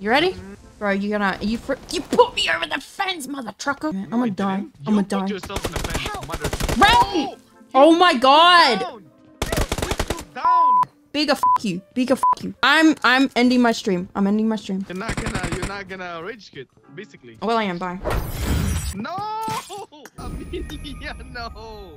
You ready? Bro, you gonna you fr you put me over the fence, mother trucker. I'm gonna die. I'ma put yourself in the fence, mother. Ray! Oh, my god! Bigger f you. Bigger f you. I'm I'm ending my stream. I'm ending my stream. You're not gonna, you're not gonna rage quit, basically. Well, I am. Bye. No, Amelia, no.